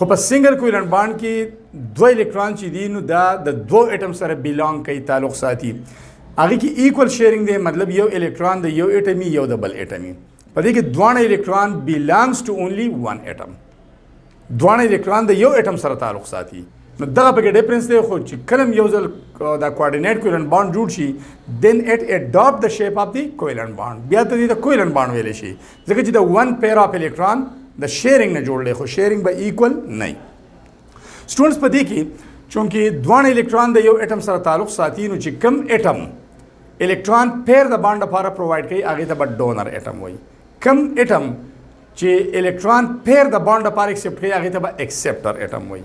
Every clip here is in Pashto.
خو په سنگل کویلنټ باند کې دوه الکترون چې دي نو دا د دوه اټم سره بیلانګ کوي تعلق ساتي هغه کې ایکوال شیرینګ دی مطلب یو الکترون د یو اټمی یو د بل اټمی په دې کې دوه الکترون بیلانګز ټو اونلی وان اټم دوه الکترون د یو اټم سره تعلق ساتي نو دغه پکې ډیفرنس دی خو چې کلم یو ځل دا کوارډینیټ کویلن باند جوړ شي دین اټ اډاپټ د شیپ اف دی کویلن باند بیا ته دې د کویلن باند ویل شي ځکه چې د ون پیر اف الکترون د شیرینګ نه جوړ دی خو شیرینګ به ایکول نه سټوډنټس په دې کې چونکی دوه الکترون د یو اټم سره تعلق ساتي نو چې کم اټم الکترون پیر د باند لپاره پروواید کوي هغه ته به ډونر اټم وایي کم اټم چې الکترون پیر د باند لپاره ایکسپټ کوي هغه ته به ایکسپټر اټم وایي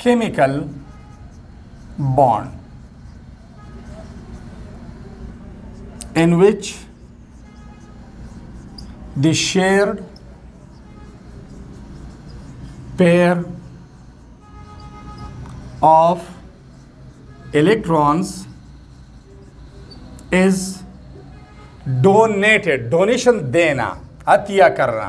chemical bond in which the share pair of electrons is donated donation देना अतिया करना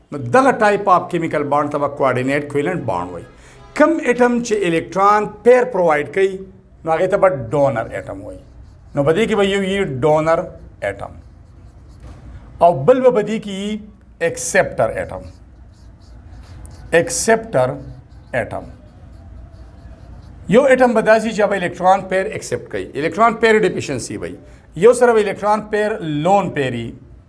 نو دغه ټایپ اپ کیمیکل بانډ ته به کوارډینیټ کویلنټ بانډ وایي کم اټم چې الکترون پیر پرووایډ کوي نو هغه ته به ډونر اټم وایي نو په دې کې به یو یي ډونر اټم او بل به په دې کې ایکسپټر اټم ایکسپټر اټم یو اټم به داسي چې به الکترون پیر ایکسپټ کوي الکترون پیر ډیفیشنسي وي یو سره الکترون پیر لون پیری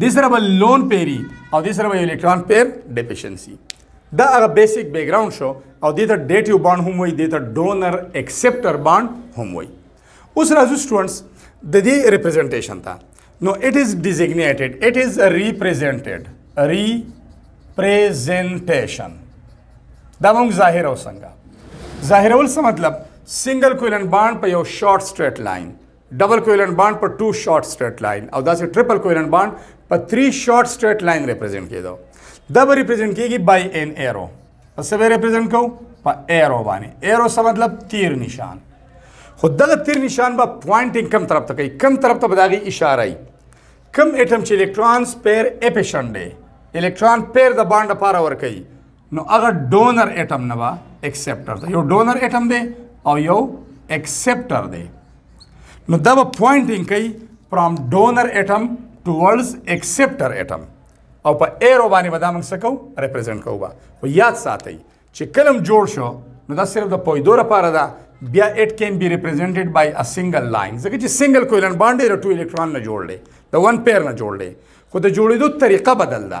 دې سره به لون پیری او دې سره به الکترون پیر ډیفیشنسي دا هغه بیسیک بیک ګراوند شو او دې ته ډیټیو بانډ هم وایي دې ته ډونر ایکسپټر بانډ هم وایي اوس راځو سټوډنټس د دې ریپرزنټیشن ته نو اټ از ډیزیګنیټډ اټ از ریپرزنټډ ریپرزنټیشن دا موږ ظاهر او څنګه ظاهرول څه مطلب سنگل کویلن بانډ په یو شارټ سټریټ لاین ډبل کویلنټ بانډ په ټو شارټ سټریټ لاین او داسې ټریپل کویلنټ بانډ په تری شارټ سټریټ لاین ریپرزینټ کېدو دا به ریپرزینټ کېږي بای ان ایرو په څه به ریپرزینټ کوو په ایرو باندې ایرو څه مطلب تیر نشان خو دغه تیر نشان به پوینټینګ کم طرف ته کوي کم طرف ته به د هغې اشاره وي کم اټم چې الکترونز پیر اپیشن دی الکترون پیر د بانډ لپاره ورکوي نو هغه ډونر اټم نه با ایکسپټر دی یو ډونر اټم دی او یو ایکسپټر دی نو دا به پوینټینګ کوي فرام ډونر اټم ټوورډز ایکسپټر اټم او په ایرو باندې به دا موږ څه کوو ریپرزینټ کوو به خو یاد ساتئ چې کلم جوړ شو نو دا صرف د پویدو لپاره ده بیا اټ کین بی ریپرزینټډ بای ا سنگل لاین ځکه چې سنگل کویلنټ باندې د ټو الکترون نه جوړ دی د ون پیر نه جوړ دی خو د جوړېدو طریقه بدل ده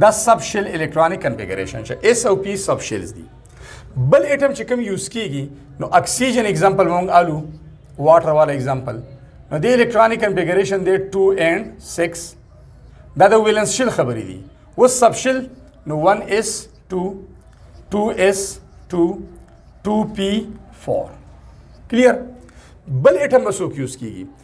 دا سب شیل الکترونیک کنفیګریشن چې اس او پی سب شیلز دي بل اټم چې کوم یوز کیږي نو اکسیجن اگزامپل مونږ الو واټر والا اگزامپل نو د الکترونیک کنفیګریشن دی 2 اینڈ 6 دا د ویلنس شیل خبرې دي اوس سب شیل نو 1 اس 2 2 اس 2 2 پی 4 کلیئر بل اټم به څوک یوز کیږي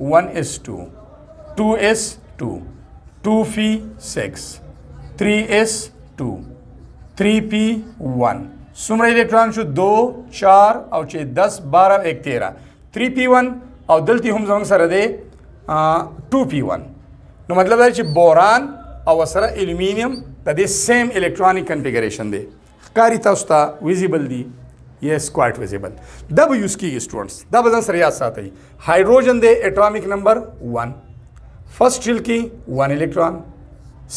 ون ایس ټو ټو ایس ټو ټو فی سکس تھری ایس ټو تھری پی ون څومره الکترون شو دو چار او چې دس بارہ ایک تیرہ تھری پی ون او دلته هم زموږ سره دی ټو پی ون نو مطلب دا چې بوران او سره الومینیم د دې سیم الکترونیک کنفیګریشن دی ښکاری تاسو ته ویزیبل دی یس کوایټ ویزیبل دا به یوز کیږي سټوډنټس دا به ځان سره یاد ساتئ هایدروجن دی اټامیک نمبر 1 فرست شیل کې 1 الکترون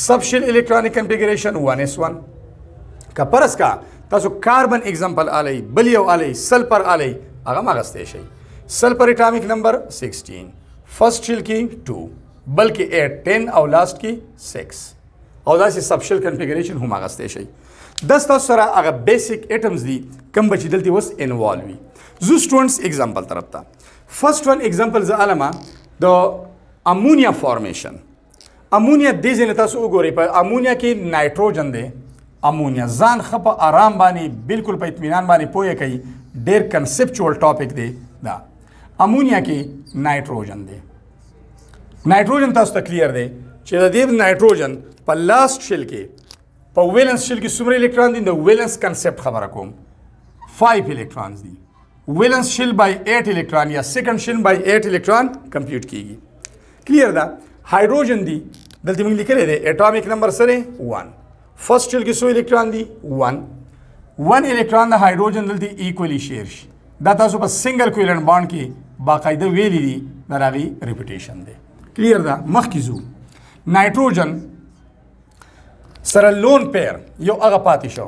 سب شیل الکترونیک کنفیګریشن 1s1 کپرس کا تاسو کاربن اگزامپل آلی بلی او آلی سلفر آلی هغه مغسته شي سلفر اټامیک نمبر 16 فرست شیل کې 2 بلکې 8 10 او لاست کې 6 او دا سي سب شل کنفیګریشن هم اغستې شي د تاسو سره هغه بیسیک ایټمز دي کوم به چې دلته وس انوالو وي زو سټوډنټس ایگزامپل طرف ته فرست ون ایگزامپل ز علما د امونیا فارمیشن امونیا د ځینې تاسو وګورئ په امونیا کې نایټروجن دی امونیا ځان خپ آرام باندې بالکل په اطمینان باندې پوهه کوي ډیر کنسپچوال ټاپک دی دا امونیا کې نایټروجن دی نایټروجن تاسو ته کلیر دی چې د دې نایټروجن په لاست شل کې په ویلنس شل کې څومره الکترون دي د ویلنس کنسپټ خبره کوم 5 الکترونز دي ویلنس شل بای 8 الکترون یا سیکنډ شل بای 8 الکترون کمپیوټ کیږي کلیر ده هایدروجن دی دلته موږ لیکلی دی اټامیک نمبر سره 1 فرست شل کې څو الکترون دي 1 1 الکترون د هایدروجن دلته ایکولی شیر شي دا تاسو په سنگل کویلنت بانډ کې باقاعده ویلي دي دا راغي ریپټیشن دی کلیر دا مخکې زو نایټروجن سره لون پیر یو هغه پاتې شو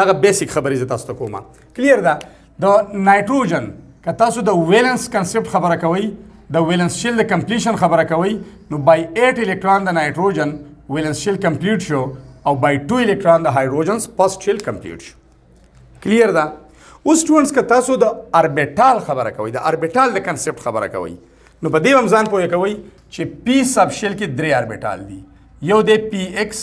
دغه بیسیک خبرې زه تاسو ته کوم کلیر ده د نایټروجن که تاسو د ویلنس کنسپټ خبره کوئ د ویلنس شیل د کمپلیشن خبره کوئ نو بای 8 الکترون د نایټروجن ویلنس شیل کمپلیټ شو او بای 2 الکترون د هایدروجن فاست شیل کمپلیټ شو کلیر ده اوس سټوډنټس که تاسو د اربیټال خبره کوئ د اربیټال د کنسپټ خبره کوئ نو په دې هم ځان پوهه کوئ چې پی سب شیل کې درې اربیټال دي یو دی پی ایکس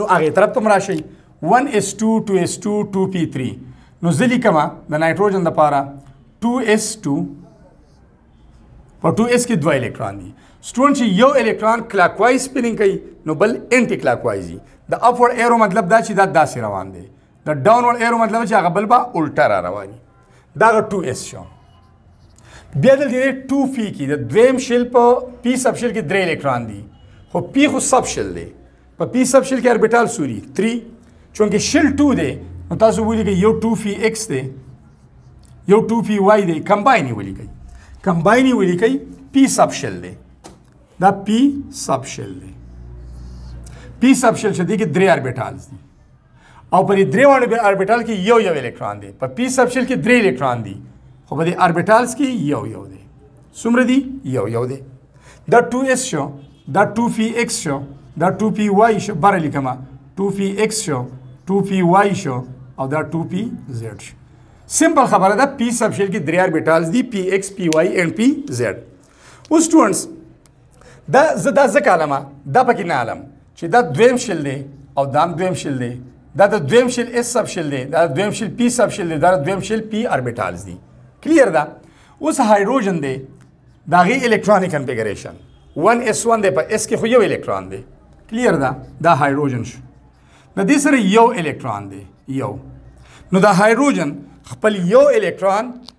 نو هغه طرف ته راشي 1s2 2s2 2p3 نو ځلی کما د نایټروجن د پاره 2s2 په 2s کې دوه الکترون دي سټون چې یو الکترون کلاک وایز سپینینګ کوي نو بل انټي کلاک وایز دي د اپورډ ایرو مطلب دا چې دا داسې روان دی د ډاونورډ ایرو مطلب چې هغه بل به الټه را رواني دغه ټو ایس شو بیا دلته دی ټو پی کې د دویم شل په پی سب شل کې درې الکترون دي خو پی خو سب شل دی په پی سب شل کې اربیټال سوري 3 چونکه شل 2 دی نو تاسو ویلي کې یو 2 پی ایکس دی یو 2 پی وای دی کمبایني ویلي کوي کمبایني ویلي کوي پی سب شل دی دا پی سب شل دی پی سب شل چې دی کې درې اربیټالز دي او په دې درې واړو به اربیټال کې یو یو الکترون دی په پی سب شل کې درې الکترون دی خو په دې اربیټالز کې یو یو دی څومره دی یو یو دی دا 2s شو دا 2px شو دا 2py شو بر لیکم 2px شو 2py شو او دا 2pz شو سمپل خبره ده پی سب شل کې درې اربیټالز دی px py and pz اوس سټوډنټس دا زه دا ځکه علمه دا پکې نه علم چې دا دویم شل دی او دا دویم شل دی دا د دویم شل اس سب شل دی دا دویم شل پی سب شل دی دا دویم شل پی اربیټالز دی کلیر دا اوس هایدروجن دی دا غي الکترونیک کنفیګریشن 1s1 دی په اس کې خو یو الکترون دی کلیر دا دا هایدروجن شو د دې سره یو الکترون دی یو نو دا هایدروجن خپل یو الکترون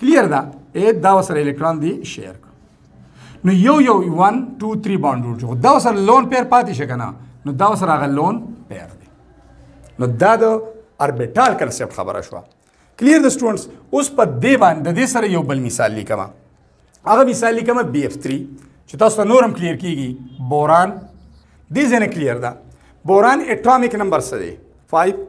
کلیر ده ای دا وسره الکترون دی شیر نو یو یو 1 2 3 باند جوړ شو دا وسره لون پیر پاتې شي کنه نو دا وسره هغه لون پیر دی نو دا د اربیټال کنسپټ خبره شو کلیر د سټوډنټس اوس په دې باندې د سره یو بل مثال لیکم هغه مثال لیکم بی اف 3 چې تاسو نورم کلیر کیږي بوران دې ځنه کلیر ده بوران اټامیک نمبر سره 5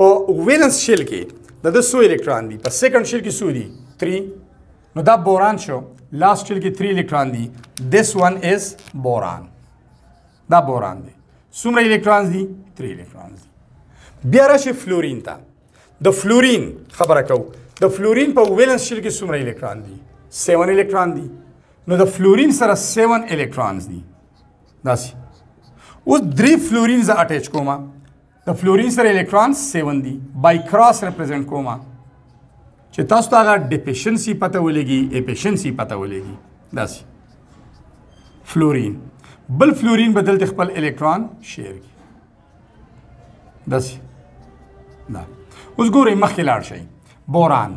په ویلنس شیل کې د د سو الکترون دي په سیکنډ شیل کې سو دي 3 نو دا بوران شو لاست شیل کې 3 الکترون دي دیس ون از بوران دا بوران دی څومره الکترونز دي 3 الکترونز دي بیا راشي فلورین ته د فلورین خبره کو د فلورین په ویلنس شیل کې څومره الکترون دي 7 الکترون دي نو د فلورین سره 7 الکترونز دي داسي اوس درې فلورینز اٹیچ کوم د فلورین سره الکترون 7 دی بای کراس ریپرزینټ کوم چې تاسو ته هغه ډیفیشنسی پته ولګي ایفیشنسی پته ولګي داسې فلورین بل فلورین بدل ته خپل الکترون شیر کی داسې دا اوس ګورئ مخکې لاړ شئ بوران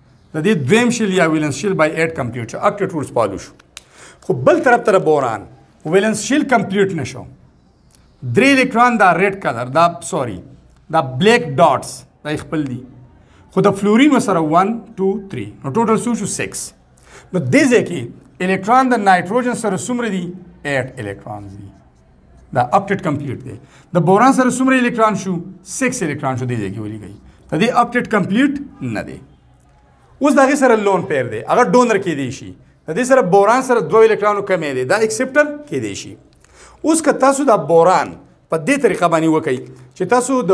د دې دویم شل یا ویلنس شل بای ایټ کمپلیټ شو اکټ ټولز پالو شو خو بل طرف تر بوران ویلنس شل کمپلیټ نشو درې الکترون دا ریډ کلر دا سوري دا بلیک ډاټس دا خپل دي خو د فلورین سره 1 2 3 نو ټوټل سو شو 6 نو دې ځکه الکترون د نایټروجن سره څومره دي 8 الکترون دي دا اپډیټ کمپلیټ دی د بوران سره څومره الکترون شو 6 الکترون شو دی ځای کې ولیکئ ته دې اپډیټ کمپلیټ نه دی اوس دغه سره لون پیر دی هغه ډونر کې دی شي د دې سره بوران سره دوه الکترونو کمې دي دا اکسپټر کې دی شي اوس که تاسو دا بوران په دې طریقه باندې وکړئ چې تاسو د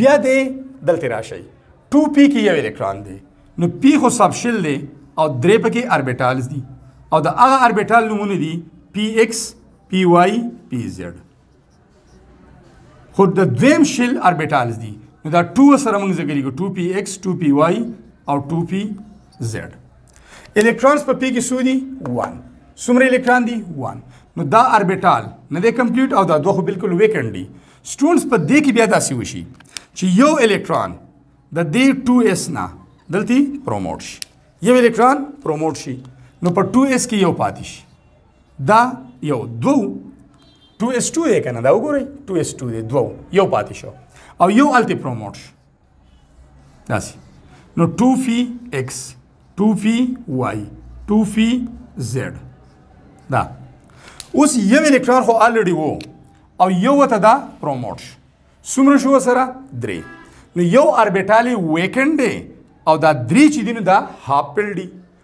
بیا دې دلته راشي ټو پی کې یو الکترون دی نو پی خو سبشل دی او درې پکې اربیټالز دي او د هغه اربیټال نمونه دي پی ایکس پی وای پی زیډ خو د دویم شل اربیټالز دي نو دا 2 سره موږ ذکر کوو 2px 2py او 2pz الکترونز په پی کې سو دي 1 څومره الکترون دي 1 نو دا اربیټال نه دی کمپلیټ او دا دوه بالکل ویکنډ دي سټونز په دې کې بیا داسې وشي چې یو الکترون د دې 2s نه دلته پروموټ شي یو الکترون پروموټ شي نو په 2s کې یو پاتې شي دا یو دو 2s2 دی کنه دا وګورئ 2s2 دی دو یو پاتې شو او یو الته پروموټ شو داسې نو 2 فی ایکس 2 فی وای 2 فی زد دا اوس یو الکترون خو الریډي وو او یو ته دا پروموټ شو څومره شو سره درې نو یو اربیټالي ویکنډ دی او دا درې چې دي نو دا هاپل دي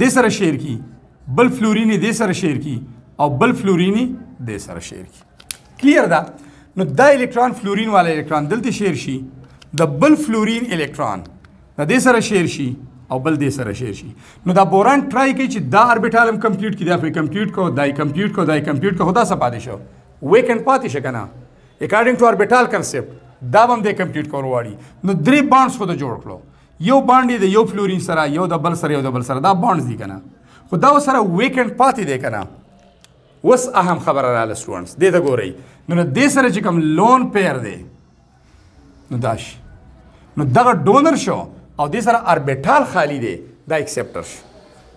دې سره شیر کی بل فلورینی دې سره شیر کی او بل فلورینی دې سره شیر کی کلیر ده نو دا الکترون فلورین والا الکترون دلته شیر شي د بل فلورین الکترون د دې سره شیر شي او بل دې سره شیر شي نو دا بوران ټرای کوي چې دا اربیټال هم کمپلیټ کړي دا خو کمپلیټ کو دای کمپلیټ کو دای کمپلیټ کو خدا سپا دي شو ویکند پاتې شي کنه اکارډینګ ټو اربیټال کنسپټ دا هم دې کمپلیټ کول واړي نو درې بانډز خو ته جوړ کړو یو باندې د یو فلورین سره یو د بل سره یو د بل سره دا بانډز دي کنه خو دا سره ویکند پاتې دی کنه وس اهم خبره رااله سټوډنټس دې ته ګورئ نو دې سره چې کوم لون پیر دی نو داش نو دغه ډونر شو او دې سره اربیټال خالی دی دا ایکسپټر شو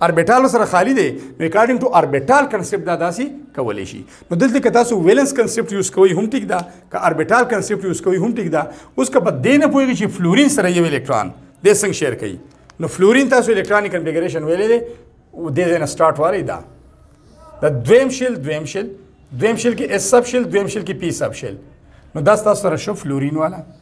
اربیټال سره خالی دی نو اکارډینګ ټو اربیټال کنسپټ دا داسي کولای شي نو دلته که تاسو ویلنس کنسپټ یوز کوئ هم ټیک ده که اربیټال کنسپټ یوز کوئ هم ټیک ده اوس که په دې نه پوهېږي چې فلورین سره یو الکترون دی څنګه شیر کوي نو فلورین تاسو الکترونیک کنفیګریشن ویلې دی او دې ځای نه سټارټ واري دا د دویم شیل دویم شیل دویم شیل کې اس سب شیل دویم شیل کې پی سب شیل نو دا تاسو سره شو فلورین والا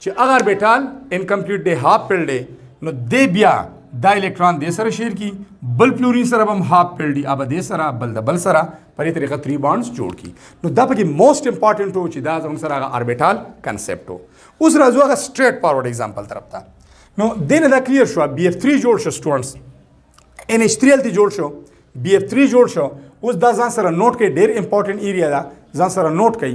چې هغه اربیټال انکمپلیټ دی هاف پیل دی نو دی بیا دا الکترون د سره شیر کی بل فلورین سره هم هاف پیل دی اب د سره بل د بل سره په دې طریقه تری بانډز جوړ کی نو دا پکې موست امپورټنت و چې دا زموږ سره هغه اربیټال کنسپټ و اوس راځو هغه سټریټ فارورډ اگزامپل طرف ته نو دینه دا کلیر شو بی اف 3 جوړ شو سټوډنټس ان ایچ 3 ته جوړ شو بی اف 3 جوړ شو اوس دا ځان سره نوٹ کړئ ډیر امپورټنت ایریا دا ځان سره نوٹ کړئ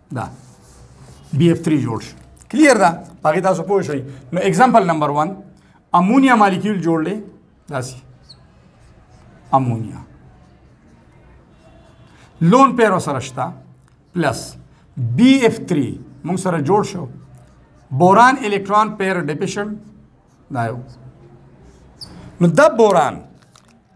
دا بی اف 3 جوړ شو کلیر ده پاګه تاسو پوه شئ نو اگزامپل نمبر 1 امونیا مالیکول جوړ لې داسي امونیا لون پیرو سره شته پلس بی اف 3 موږ سره جوړ شو بوران الکترون پیر ډیپیشن دا یو نو د بوران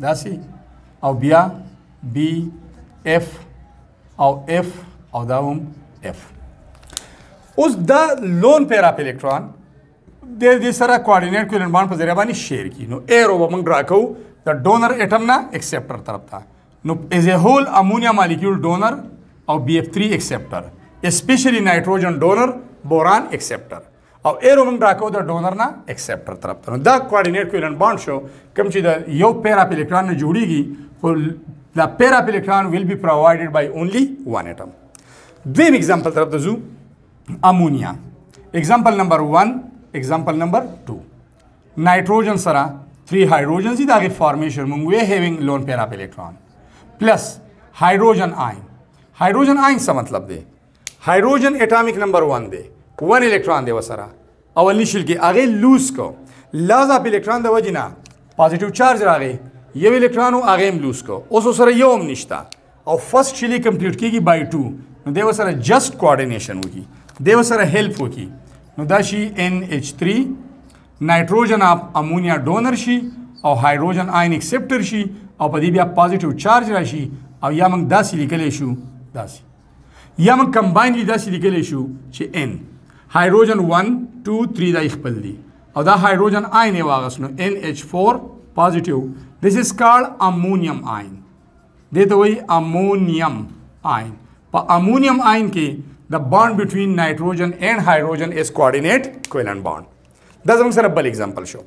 داسې او بیا بی اف او اف او دا هم اف اوس دا لون پیر اپ الکترون د دې سره کوارډینیټ کویلنټ باند په ذریعہ باندې شیر کی نو ایرو به موږ ډرا کوو د ډونر اټم نه ایکسپټر طرف ته نو ایز ا هول امونیا مالیکول ډونر او بی اف 3 ایکسپټر اسپیشلی نایټروجن ډونر بوران ایکسپټر او ایرو موږ راکو د ډونر نه اکسپټر طرف ته دا کوارډینیټ کویلن بانډ شو کوم چې د یو پیر اپ الکترون نه جوړیږي خو دا پیر اپ الکترون ویل بی پرووایډډ بای اونلی وان اټم دویم ایگزامپل طرف ته ځو امونیا ایگزامپل نمبر 1 ایگزامپل نمبر 2 نایټروجن سره 3 هایدروجن دي دغه فارمیشن موږ وی هیوینګ لون پیر اپ الکترون پلس هایدروجن آین هایدروجن آین څه مطلب دی هایدروجن اټامیک نمبر 1 دی 1 الکترون دی وسره اولی شل کې هغه لوز کو لازا په الکترون د وجنه پازیټیو چارج راغی یو الکترون او هغه هم لوز کو اوس سره یو هم نشتا او فرست شلی کمپلیټ کیږي بای 2 نو دیو سره جست کوارډینیشن وکي دیو سره هیلپ وکي نو دا شي NH3 نایټروجن اپ امونیا ډونر شي او هایدروجن آین ایکسپټر شي او په دې بیا پازیټیو چارج راشي او یا موږ داسې لیکلی شو داسې یا موږ کمباینلی داسې لیکلی شو چې ان هایدروجن 1 2 3 دا خپل دي او دا هایدروجن آین یې واغس نو ان ایچ 4 پازیټیو دیس از کارډ امونیم آین دې ته وایي امونیم آین په امونیم آین کې د بانډ بټوین نایټروجن اینډ هایدروجن از کوارډینیټ کویلنټ بانډ دا زموږ سره بل اگزامپل شو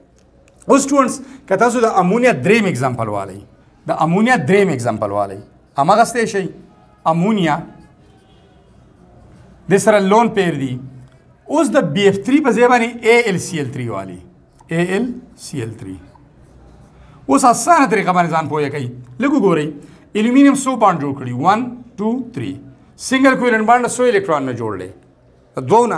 اوس سټوډنټس که تاسو د امونیا دریم اگزامپل والی د امونیا دریم اگزامپل والی همغه ستې شي امونیا د سره لون پیر دی اوس د بی اف 3 په ځای باندې ای ال سی ال 3 والی ای ال سی ال 3 اوس اسانه طریقه باندې ځان پوهه کوي لګو ګورئ الومینیم سو باند جوړ کړي 1 2 3 سنگل کویلن باند سو الکترون نه جوړلې دوونه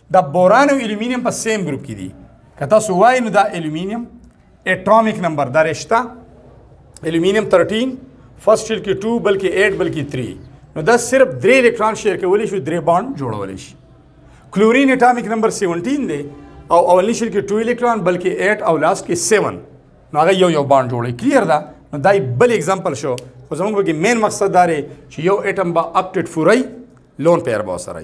دا بوران او الومینیم په سیم ګروپ کې دي که تاسو وایي نو دا الومینیم اټامیک نمبر دا رشته الومینیم 13 فرست شیل کې 2 بلکې 8 بلکې 3 نو دا صرف درې الکترون شیر کولی شي درې بانډ جوړولی شي کلورین اټامیک نمبر 17 دی او اولنی شیل کې 2 الکترون بلکې 8 او لاست کې 7 نو هغه یو یو بانډ جوړوي کلیر ده نو دا بل اگزامپل شو خو زموږ به مین مقصد دا چې یو اټم به اپټیټ فورای لون پیر به سره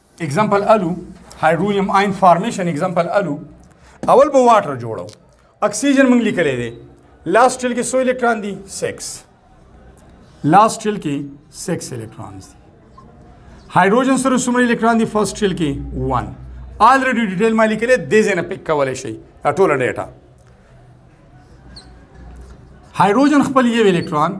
اگزامپل الو هایدروجن آین فارمیشن اگزامپل الو اول به واټر جوړو اکسیجن موږ لیکلې دی لاست ټیل کې سو الکترون دي 6 لاست ټیل کې 6 الکترون دي هایدروجن سره څومره الکترون دي فرست ټیل کې 1 آلریډي ډیټیل ما لیکلې د زنه پک کولای شي دا ټول ډیټا هایدروجن خپل یو الکترون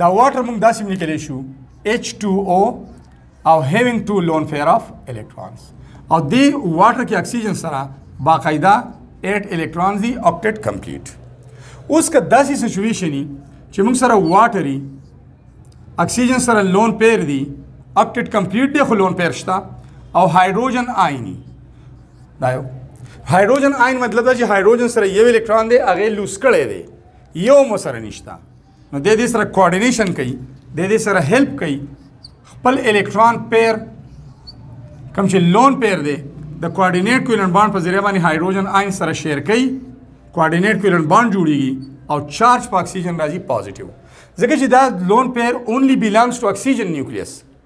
دا واټر موږ داسې هم لیکلی شو H2O او having two lone pair of electrons او دی واټر کې اکسیجن سره باقاعده 8 الکترونز دی اکټیټ کمپلیټ اوس که داسې سچویشن وي چې موږ سره واټري اکسیجن سره لون پیر دی اکټیټ کمپلیټ دی خو لون پیر شته او هایدروجن آیني دا یو هایدروجن آین مطلب دا چې هایدروجن سره یو الکترون دی هغه لوس کړی دی یو مو سره نشته نو د دې سره کوارډینیشن کوي د دې سره هیلپ کوي خپل الکترون پیر کوم چې لون پیر دی د کوارډینیټ کویلنټ بانډ په ذریعہ باندې هایدروجن آین سره شیر کوي کوارډینیټ کویلنټ بانډ جوړیږي او چارج په اکسیجن راځي پوزټیو ځکه چې دا لون پیر اونلی بیلانګز ټو اکسیجن نیوکلیس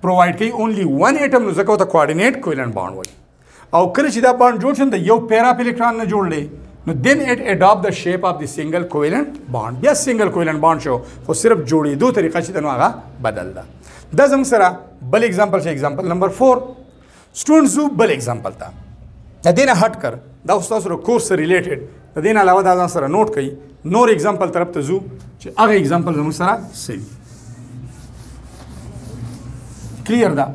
پرووایډ کوي اونلی ون اټم نو ځکه ته کوارډینیټ کویلنټ بانډ وایي او کله چې دا بانډ جوړ شي د یو پیرا اپ الکترون نه جوړ دی نو دین اټ اډاپټ د شیپ اف د سنگل کویلنټ بانډ بیا سنگل کویلنټ بانډ شو خو صرف جوړېدو طریقه چې نو هغه بدل ده دا زموږ سره بل اگزامپل شي اگزامپل نمبر 4 سټوډنټ زو بل اگزامپل تا د دینه هټ کر دا استاد سره کورس سره ریلیټډ د دینه علاوه دا ځان سره نوٹ کړئ نور اگزامپل طرف ته زو چې هغه اگزامپل زموږ سره سوي کلیر ده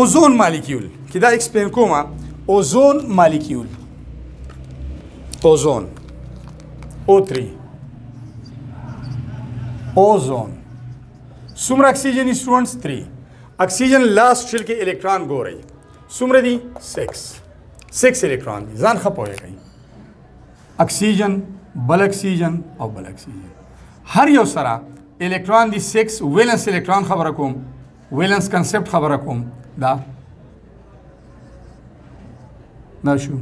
اوزون مالیکیول کې دا ایکسپلین کوم اوزون مالیکیول اوزون O3 اوزون څومره اکسیجن سټوډنټس 3 اکسیجن لاس شل کې الکترون ګورئ څومره دي 6 6 الکترون دي ځان خپوي کوي اکسیجن بل اکسیجن او بل اکسیجن هر یو سره الکترون دي 6 ویلنس الکترون خبره کوم ویلنس کنسپټ خبره کوم دا دا شو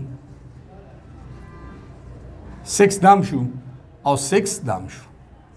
6 دام شو او 6 دام شو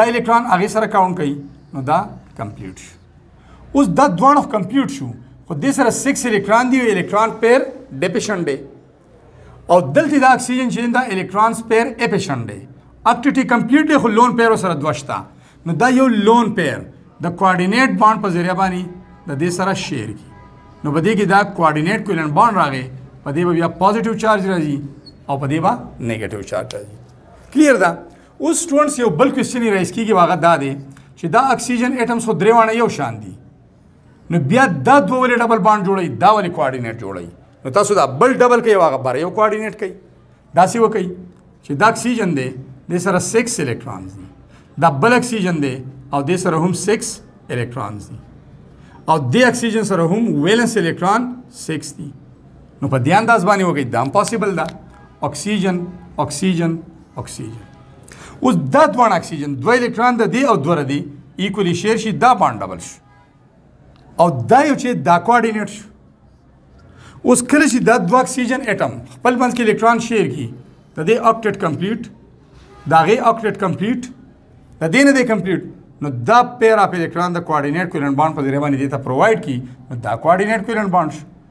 دا الکترون هغه سره کاونټ کوي نو دا کمپلیټ شو اوس دا دوه کمپلیټ شو خو دې سره 6 الکترون دی الکترون پیر ډیپیشن دی او دلته دا اکسیجن چې دا الکترون پیر اپیشن دی اکټیټی کمپلیټ دی خو لون پیر سره دوشتا نو دا یو لون پیر د کوارډینیټ بانډ په ذریعہ باندې د دې سره شیر کی نو په دې کې دا کوارډینیټ کویلن بانډ راغی په دې بیا پوزټیو چارج راځي او په دې با نیگیټیو چارج راځي کلیر ده اوس سټوډنټس یو بل کوېسچن رایز کیږي واغه دا دی چې دا اکسیجن اټمز خو درې وانه یو شان دي نو بیا دا دوه ولې ډبل بانډ جوړوي دا ولې کوارډینیټ جوړوي نو تاسو دا بل ډبل کوي واغه بر یو کوارډینیټ کوي داسې وکړي چې دا اکسیجن دی د سره 6 الکترونز دي دا بل اکسیجن دی او د سره هم 6 الکترونز دي او د اکسیجن سره هم ویلنس الکترون 6 دي نو په دې انداز باندې وګورئ دا امپوسیبل ده اکسیجن اکسیجن اکسیجن اوس دا دوه اکسیجن دوه الکترون د دې او دوه ردي ایکولی شیر شي دا باند ډبل شي او دا یو چې دا کوارډینیټ شي اوس کله چې دا دوه اکسیجن اټم خپل منځ کې الکترون شیر کی د دې اکټیټ کمپلیټ دا غي اکټیټ کمپلیټ د دې نه دې کمپلیټ نو دا پیر اپ الکترون د کوارډینیټ کویلنټ باند په ذریعہ باندې دې ته پروواید کی نو دا کوارډینیټ کویلنټ باند شي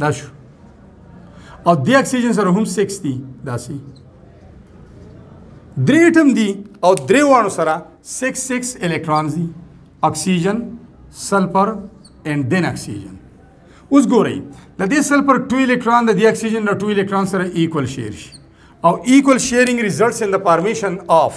دا شو او د اکسیجن سره هم 6 دي داسي درې اټم دي او درې وانو سره 6 6 الکترونز دي اکسیجن سلفر اینڈ دین اکسیجن اوس ګورئ د دې سلفر 2 الکترون د دې اکسیجن د 2 الکترون سره ایکوال شیر شي او ایکوال شیرینګ ریزلټس ان د فارمیشن اف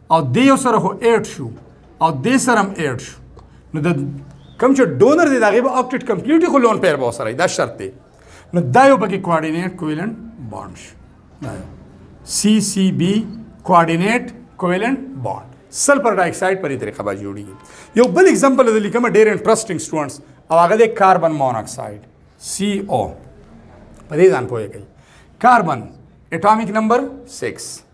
او دې یو سره خو ایډ شو او دې سره هم ایډ شو نو د کوم چې ډونر دی دغه به اکټ کمپلیټ خو لون پیر به سره دا شرط دی نو دا یو پکې کوارډینیټ کویلنت بانډ شو دا سی سی بی کوارډینیټ کویلنت بانډ سلفر ډای اکساید په دې طریقه باندې جوړیږي یو بل اگزامپل د لیکم ډیر انټرېسټینګ سټوډنټس او هغه د کاربن مونوکساید سی او په دې ځان پوهه کوي کاربن اټامیک نمبر 6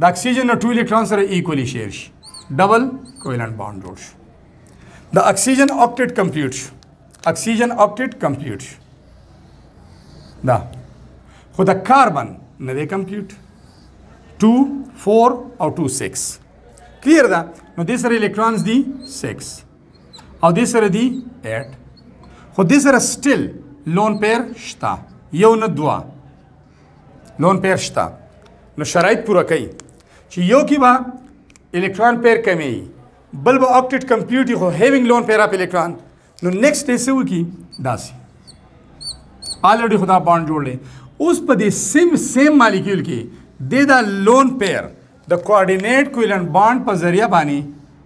د اکسیجن نه ټو الکترون سره ایکولی شیر شي ډبل کویلنټ بانډ جوړ شو د اکسیجن آکټیټ کمپلیټ شو اکسیجن آکټیټ کمپلیټ شو دا خو د کاربن نه دی کمپلیټ 2 4 او 2 6 کلیر ده نو دې سره الکترونز دي 6 او دې سره دي 8 خو دې سره سټیل لون پیر شته یو نه دوه لون پیر شته نو شرایط پوره کوي چې یو کې به الکترون پیر کمی بل به اکټیټ کمپلیټ خو هیوینګ لون پیر اپ الکترون نو نیکسټ یې سو کی داسي الریډي خدا باند جوړلې اوس په دې سیم سیم مالیکول کې د دا لون پیر د کوارډینیټ کویلنټ باند په ذریعہ باندې